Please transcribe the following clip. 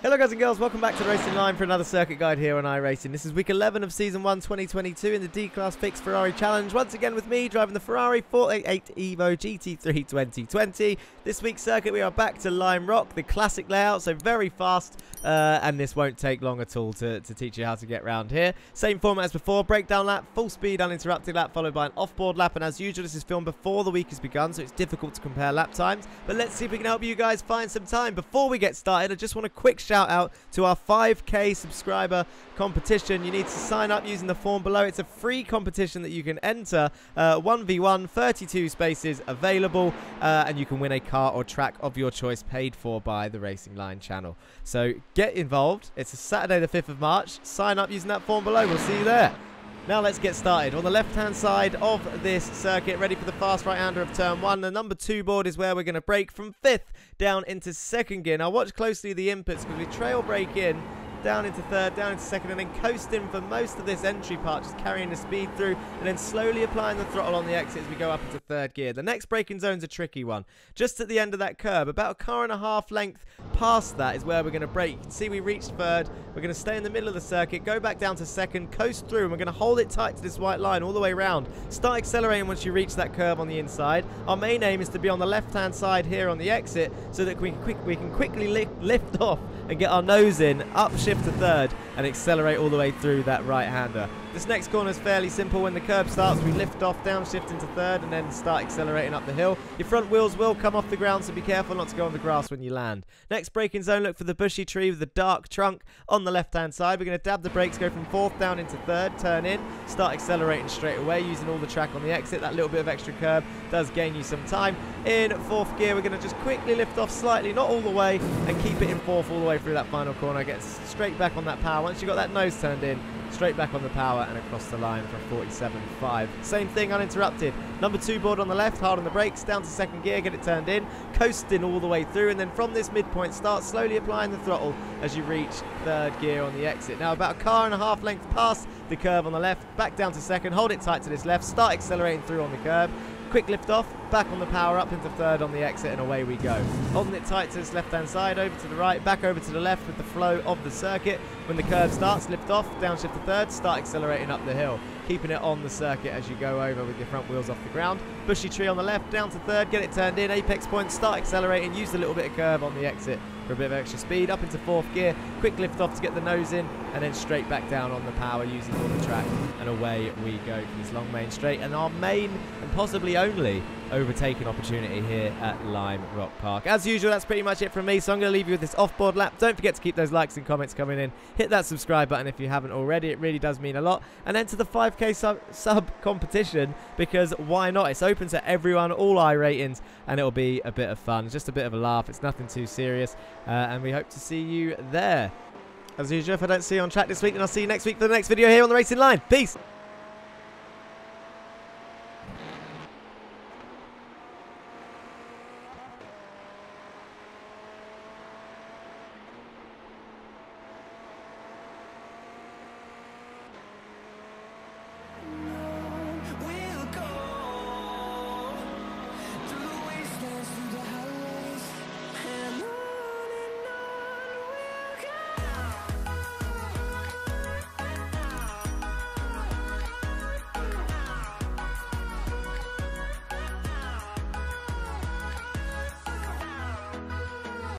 Hello guys and girls, welcome back to Racing Line for another circuit guide here on iRacing. This is week 11 of season 1 2022 in the D-Class Fixed Ferrari Challenge. Once again with me driving the Ferrari 488 Evo GT3 2020. This week's circuit we are back to Lime Rock, the classic layout, so very fast uh, and this won't take long at all to, to teach you how to get around here. Same format as before, breakdown lap, full speed uninterrupted lap followed by an off-board lap and as usual this is filmed before the week has begun so it's difficult to compare lap times. But let's see if we can help you guys find some time. Before we get started I just want a quick shout out to our 5k subscriber competition. You need to sign up using the form below. It's a free competition that you can enter. Uh, 1v1, 32 spaces available, uh, and you can win a car or track of your choice paid for by the Racing Line channel. So get involved. It's a Saturday the 5th of March. Sign up using that form below. We'll see you there. Now let's get started. On the left-hand side of this circuit, ready for the fast right-hander of turn one. The number two board is where we're going to brake from fifth down into second gear. Now watch closely the inputs because we trail brake in down into third, down into second, and then coasting for most of this entry part, just carrying the speed through, and then slowly applying the throttle on the exit as we go up into third gear. The next braking zone's a tricky one. Just at the end of that curb, about a car and a half length past that is where we're going to brake. See we reached third. We're going to stay in the middle of the circuit, go back down to second, coast through, and we're going to hold it tight to this white line all the way around. Start accelerating once you reach that curve on the inside. Our main aim is to be on the left-hand side here on the exit so that we can, quick, we can quickly lift, off and get our nose in, upshift to third, and accelerate all the way through that right-hander. This next corner is fairly simple. When the curb starts, we lift off, downshift into third, and then start accelerating up the hill. Your front wheels will come off the ground, so be careful not to go on the grass when you land. Next braking zone, look for the bushy tree with the dark trunk on the left-hand side. We're going to dab the brakes, go from fourth down into third, turn in, start accelerating straight away using all the track on the exit. That little bit of extra curb does gain you some time. In fourth gear, we're going to just quickly lift off slightly, not all the way, and keep it in fourth all the way through that final corner. Get straight back on that power. Once you've got that nose turned in, straight back on the power and across the line for 47.5. Same thing uninterrupted. Number two board on the left, hard on the brakes, down to second gear, get it turned in, coasting all the way through, and then from this midpoint, start slowly applying the throttle as you reach third gear on the exit. Now about a car and a half length past the curve on the left, back down to second, hold it tight to this left, start accelerating through on the curb, Quick lift off, back on the power up into third on the exit and away we go. Holding it tight to this left hand side, over to the right, back over to the left with the flow of the circuit. When the curve starts, lift off, downshift third, start accelerating up the hill. Keeping it on the circuit as you go over with your front wheels off the ground. Bushy tree on the left, down to third, get it turned in, apex point, start accelerating, use the little bit of curve on the exit for a bit of extra speed, up into fourth gear, quick lift off to get the nose in, and then straight back down on the power using all the track, and away we go for this long main straight, and our main and possibly only overtaking opportunity here at Lime Rock Park. As usual, that's pretty much it from me, so I'm going to leave you with this off-board lap. Don't forget to keep those likes and comments coming in. Hit that subscribe button if you haven't already. It really does mean a lot. And enter the 5k sub, sub competition because why not? It's open to everyone, all iRatings, and it'll be a bit of fun. Just a bit of a laugh. It's nothing too serious, uh, and we hope to see you there. As usual, if I don't see you on track this week, then I'll see you next week for the next video here on the Racing Line. Peace!